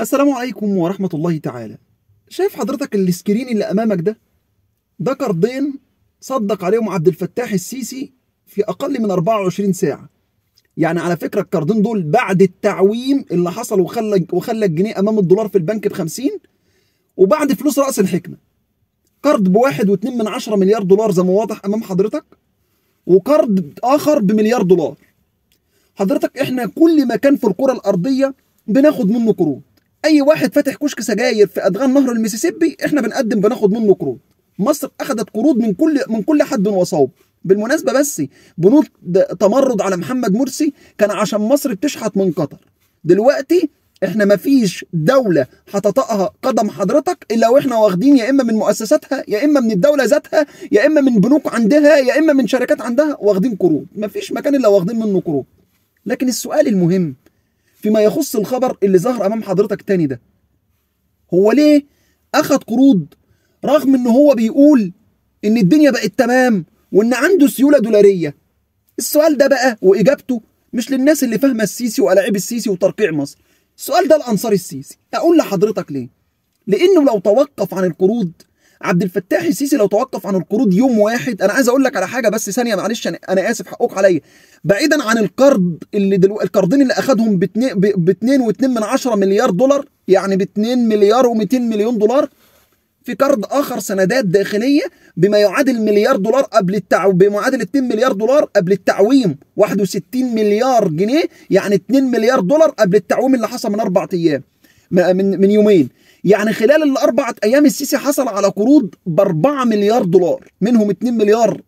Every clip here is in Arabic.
السلام عليكم ورحمة الله تعالى. شايف حضرتك السكرين اللي أمامك ده؟ ده قرضين صدق عليهم عبد الفتاح السيسي في أقل من 24 ساعة. يعني على فكرة القرضين دول بعد التعويم اللي حصل وخلى وخلى الجنيه أمام الدولار في البنك ب 50 وبعد فلوس رأس الحكمة. قرض بواحد واتنين من عشرة مليار دولار زي ما واضح أمام حضرتك وقرض آخر بمليار دولار. حضرتك إحنا كل مكان في الكرة الأرضية بناخد منه قروض أي واحد فاتح كشك سجاير في ادغال نهر المسيسيبي إحنا بنقدم بناخد منه قروض. مصر اخذت قروض من كل من كل حد وصوب. بالمناسبة بس بنود تمرد على محمد مرسي كان عشان مصر بتشحت من قطر. دلوقتي إحنا مفيش دولة هتطأها قدم حضرتك إلا وإحنا واخدين يا إما من مؤسساتها يا إما من الدولة ذاتها يا إما من بنوك عندها يا إما من شركات عندها واخدين قروض. مفيش مكان إلا واخدين منه قروض. لكن السؤال المهم فيما يخص الخبر اللي ظهر أمام حضرتك تاني ده. هو ليه اخد قروض رغم إن هو بيقول إن الدنيا بقت تمام وإن عنده سيولة دولارية؟ السؤال ده بقى وإجابته مش للناس اللي فاهمة السيسي وألاعيب السيسي وترقيع مصر. السؤال ده لأنصار السيسي. أقول لحضرتك ليه؟ لأنه لو توقف عن القروض عبد الفتاح السيسي لو توقف عن القروض يوم واحد أنا عايز أقول لك على حاجة بس ثانية معلش أنا, آسف حقوق عليا. بعيدا عن القرض اللي دلو... القرضين اللي أخدهم ب 2 و2 من 10 مليار دولار يعني ب 2 مليار و200 مليون دولار في قرض آخر سندات داخلية بما يعادل مليار دولار قبل التعو... بمعادل 2 مليار دولار قبل التعويم 61 مليار جنيه يعني 2 مليار دولار قبل التعويم اللي حصل من أربع أيام من من يومين. يعني خلال الاربع أيام السيسي حصل على قروض ب 4 مليار دولار منهم 2 مليار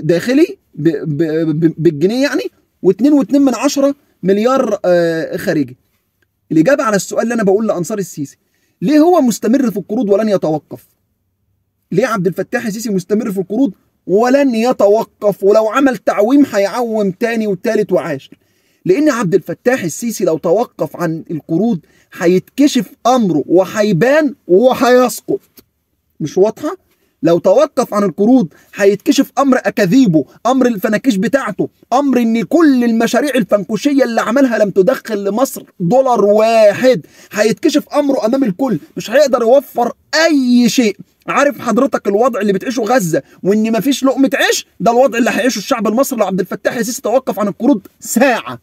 داخلي بالجنيه يعني و2.2 من عشرة مليار خارجي. الإجابة على السؤال اللي أنا بقول لأنصار السيسي ليه هو مستمر في القروض ولن يتوقف؟ ليه عبد الفتاح السيسي مستمر في القروض ولن يتوقف؟ ولو عمل تعويم هيعوم تاني وتالت وعاشر. لأن عبد الفتاح السيسي لو توقف عن القروض هيتكشف أمره وهيبان وهيسقط. مش واضحة؟ لو توقف عن القروض هيتكشف أمر أكاذيبه أمر الفناكيش بتاعته أمر إن كل المشاريع الفنكوشية اللي عملها لم تدخل لمصر دولار واحد. هيتكشف أمره أمام الكل مش هيقدر يوفر أي شيء. عارف حضرتك الوضع اللي بتعيشه غزة وإن مفيش لقمة عيش؟ ده الوضع اللي هيعيشه الشعب المصري لو عبد الفتاح السيسي توقف عن القروض ساعة.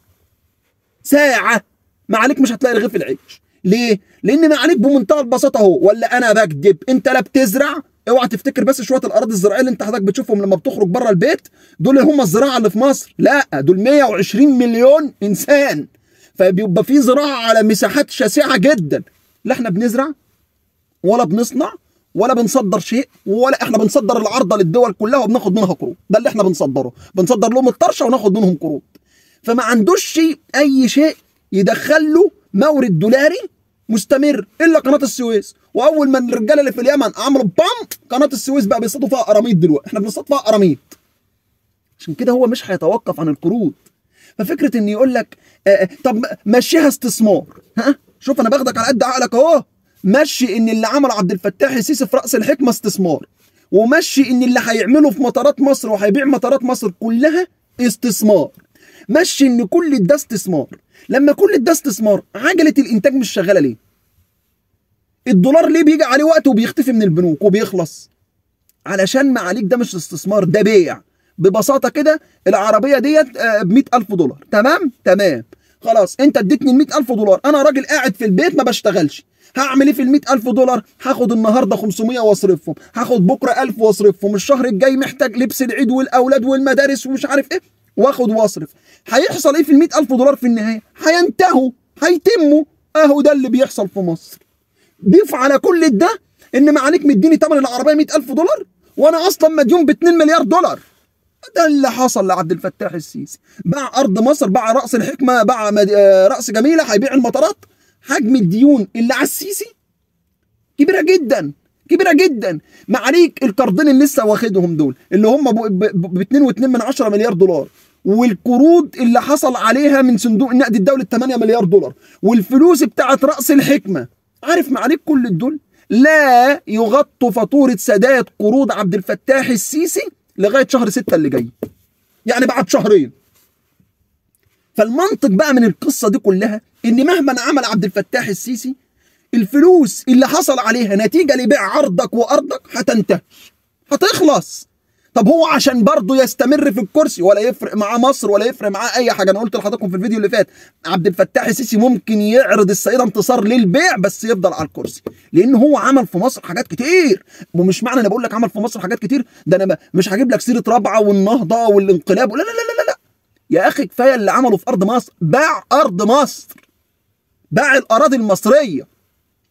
ساعة ما عليك مش هتلاقي رغيف العيش. ليه؟ لأن ما عليك بمنتهى البساطة أهو. ولا أنا بكذب أنت لا بتزرع. أوعى تفتكر بس شوية الاراضي الزراعية اللي أنت حضرتك بتشوفهم لما بتخرج بره البيت. دول هم الزراعة اللي في مصر. لا دول 120 مليون إنسان. فبيبقى في زراعة على مساحات شاسعة جدا. لا إحنا بنزرع ولا بنصنع ولا بنصدر شيء ولا إحنا بنصدر العرضة للدول كلها وبناخد منها قروض ده اللي إحنا بنصدره. بنصدر لهم الطرشة وناخد منهم قروض فما عندوش أي شيء يدخل له مورد دولاري مستمر إلا قناة السويس. وأول ما الرجاله اللي في اليمن عملوا بام قناة السويس بقى بيصطادوا فيها قراميط دلوقتي. إحنا بنصطاد فيها قراميط عشان كده هو مش هيتوقف عن القروض. ففكرة إن يقول لك آه طب مشيها استثمار. ها؟ شوف أنا باخدك على قد عقلك أهو. مشي إن اللي عمل عبد الفتاح السيسي في رأس الحكمة استثمار. ومشي إن اللي هيعمله في مطارات مصر وهيبيع مطارات مصر كلها استثمار. مشي إن كل ده استثمار لما كل ده استثمار عجلة الإنتاج مش شغالة ليه؟ الدولار ليه بيجي عليه وقت وبيختفي من البنوك وبيخلص؟ علشان معاليك ده مش استثمار ده بيع. ببساطة كده العربية ديت ب 100000 دولار. تمام؟ تمام. خلاص أنت اديتني ال 100000 دولار. أنا راجل قاعد في البيت ما بشتغلش. هعمل إيه في ال 100000 دولار؟ هاخد النهارده 500 واصرفهم. هاخد بكرة 1000 واصرفهم. الشهر الجاي محتاج لبس العيد والأولاد والمدارس ومش عارف إيه. واخد واصرف. هيحصل إيه في ال 100000 دولار في النهاية؟ هينتهوا هيتموا. أهو ده اللي بيحصل في مصر. ضيف على كل ده إن معاليك مديني ثمن العربية 100000 دولار وأنا أصلا مديون ب 2 مليار دولار. ده اللي حصل لعبد الفتاح السيسي. باع أرض مصر باع رأس الحكمة باع مد... رأس جميلة هيبيع المطارات. حجم الديون اللي على السيسي كبيرة جدا كبيرة جدا. معاليك القرضين اللي لسه واخدهم دول اللي هم ب 2.2 من 10 مليار دولار. والقروض اللي حصل عليها من صندوق النقد الدولي 8 مليار دولار. والفلوس بتاعت رأس الحكمة. عارف معاليك كل دول؟ لا يغطوا فاتورة سداد قروض عبد الفتاح السيسي لغاية شهر ستة اللي جاي. يعني بعد شهرين. فالمنطق بقى من القصة دي كلها إن مهما عمل عبد الفتاح السيسي الفلوس اللي حصل عليها نتيجة لبيع عرضك وأرضك هتنتهي. هتخلص. طب هو عشان برضه يستمر في الكرسي ولا يفرق معاه مصر ولا يفرق معاه أي حاجة؟ أنا قلت لحضراتكم في الفيديو اللي فات عبد الفتاح السيسي ممكن يعرض السيدة انتصار للبيع بس يفضل على الكرسي لأن هو عمل في مصر حاجات كتير. ومش معنى أنا بقول لك عمل في مصر حاجات كتير ده أنا مش هجيب لك سيرة رابعة والنهضة والانقلاب لا لا لا لا لا. يا أخي كفاية اللي عمله في أرض مصر باع أرض مصر باع الأراضي المصرية.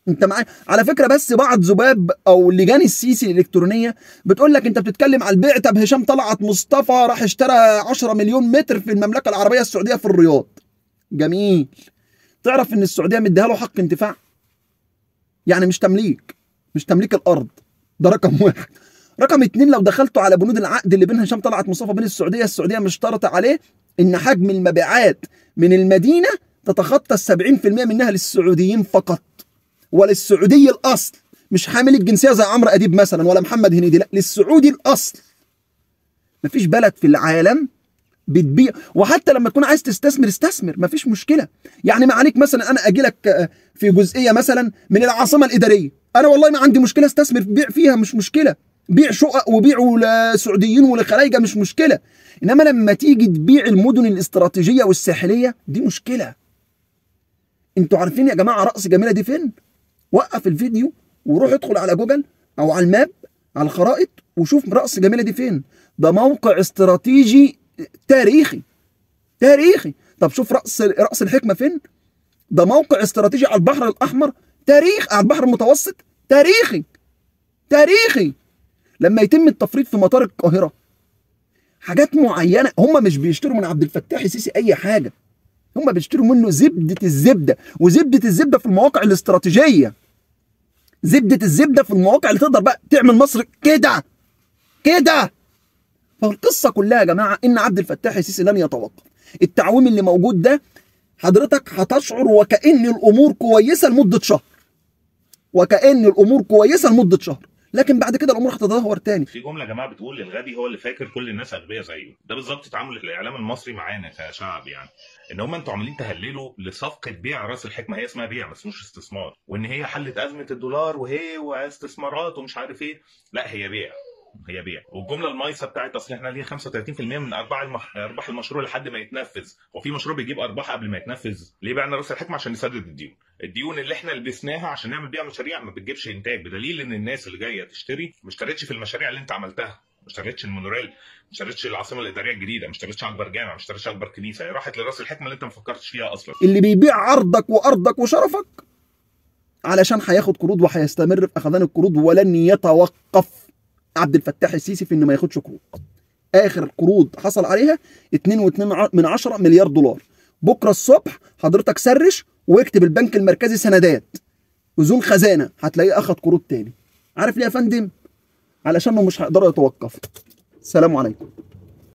انت معايا؟ على فكرة بس بعض ذباب أو لجان السيسي الإلكترونية بتقول لك أنت بتتكلم على البيع. طب هشام طلعت مصطفى راح اشترى 10 مليون متر في المملكة العربية السعودية في الرياض. جميل. تعرف إن السعودية مديها له حق انتفاع؟ يعني مش تمليك مش تمليك الأرض. ده رقم واحد. رقم اتنين لو دخلتوا على بنود العقد اللي بين هشام طلعت مصطفى بين السعودية السعودية مشترطة عليه إن حجم المبيعات من المدينة تتخطى ال 70% منها للسعوديين فقط. وللسعودي الأصل. مش حامل الجنسيه زي عمرو أديب مثلا ولا محمد هنيدي لا للسعودي الأصل. مفيش بلد في العالم بتبيع وحتى لما تكون عايز تستثمر استثمر مفيش مشكلة. يعني ما عليك مثلا أنا أجي لك في جزئية مثلا من العاصمة الإدارية. أنا والله ما عندي مشكلة أستثمر بيع فيها مش مشكلة. بيع شقق وبيعوا لسعوديين ولخلايجه مش مشكلة. إنما لما تيجي تبيع المدن الاستراتيجية والساحلية دي مشكلة. أنتوا عارفين يا جماعة رأس جميلة دي فين؟ وقف الفيديو وروح ادخل على جوجل أو على الماب على الخرائط وشوف رأس جميله دي فين. ده موقع استراتيجي تاريخي تاريخي. طب شوف رأس رأس الحكمة فين. ده موقع استراتيجي على البحر الأحمر تاريخ على البحر المتوسط تاريخي تاريخي. لما يتم التفريط في مطار القاهرة حاجات معينة هم مش بيشتروا من عبد الفتاح السيسي أي حاجة. هم بيشتروا منه زبدة الزبدة وزبدة الزبدة في المواقع الاستراتيجية. زبدة الزبدة في المواقع اللي تقدر بقى تعمل مصر كده كده. فالقصة كلها يا جماعة إن عبد الفتاح السيسي لن يتوقف. التعويم اللي موجود ده حضرتك هتشعر وكأن الأمور كويسة لمدة شهر. وكأن الأمور كويسة لمدة شهر. لكن بعد كده الأمور هتتدهور تاني. في جملة يا جماعة بتقول الغبي هو اللي فاكر كل الناس أغبياء زيه. ده بالظبط تعامل الإعلام المصري معانا كشعب يعني. إن هم أنتوا عمالين تهللوا لصفقة بيع رأس الحكمة. هي اسمها بيع بس مش استثمار. وإن هي حلت أزمة الدولار وهي واستثمارات ومش عارف إيه. لا هي بيع. هي بيع. والجملة المايسه بتاعت اصل إحنا ليه 35% من ارباح المح... أرباح المشروع لحد ما يتنفذ. وفي مشروع بيجيب أرباح قبل ما يتنفذ. ليه بعنا راس الحكمة؟ عشان نسدد الديون. الديون اللي إحنا لبسناها عشان نعمل بيها مشاريع ما بتجيبش إنتاج. بدليل إن الناس اللي جاية تشتري ما اشترتش في المشاريع اللي أنت عملتها. ما اشتريتش المونوريل. ما اشتريتش العاصمة الإدارية الجديدة. ما اشتريتش أكبر جامع. ما اشتريتش أكبر كنيسة. راحت لراس الحكمة اللي أنت ما فكرتش فيها أصلا. اللي بيبيع عرضك وأرضك وشرفك علشان هياخد قروض وهيستمر في أخذان القروض ولن يتوقف. عبد الفتاح السيسي في إنه ما ياخدش قروض. آخر قروض حصل عليها 2.2 من 10 مليار دولار. بكرة الصبح حضرتك سرش واكتب البنك المركزي سندات. اذون خزانة هتلاقيه أخد قروض تاني. عارف ليه يا فندم؟ علشان مش هيقدروا يتوقفوا. السلام عليكم.